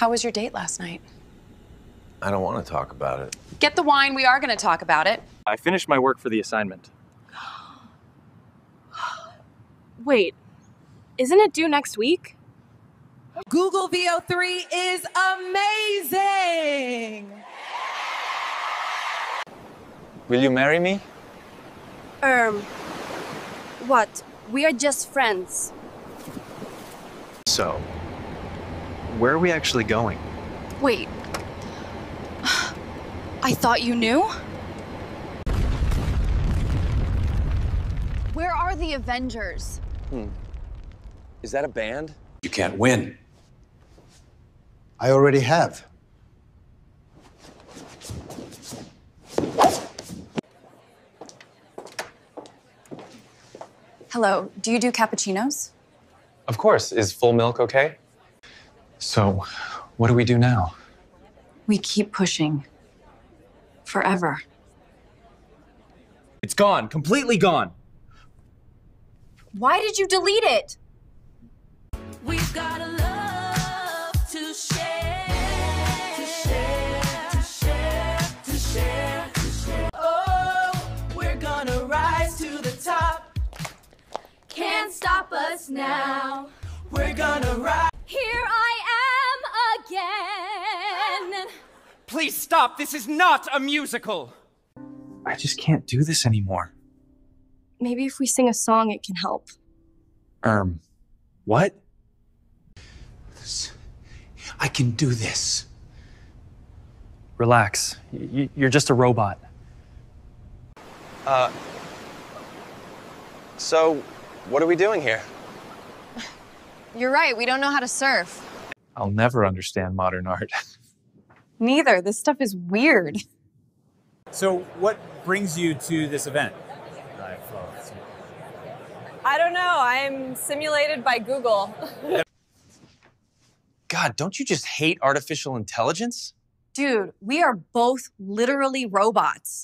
How was your date last night? I don't want to talk about it. Get the wine. We are going to talk about it. I finished my work for the assignment. Wait, isn't it due next week? Google Veo 3 is amazing. Will you marry me? Um, what? We are just friends. So, where are we actually going? Wait. I thought you knew? Where are the Avengers? Hmm. Is that a band? You can't win. I already have. Hello. Do you do cappuccinos? Of course. Is full milk okay? So, what do we do now? We keep pushing. Forever. It's gone, completely gone. Why did you delete it? We've got a love to share. To share, to share, to share, to share. Oh, we're gonna rise to the top. Can't stop us now. We're gonna Please stop, this is not a musical. I just can't do this anymore. Maybe if we sing a song, it can help. Um, what? I can do this. Relax. Y- you're just a robot. Uh. So, what are we doing here? You're right. We don't know how to surf. I'll never understand modern art. Neither. This stuff is weird. So, what brings you to this event? I don't know. I'm simulated by Google. God, don't you just hate artificial intelligence? Dude, we are both literally robots.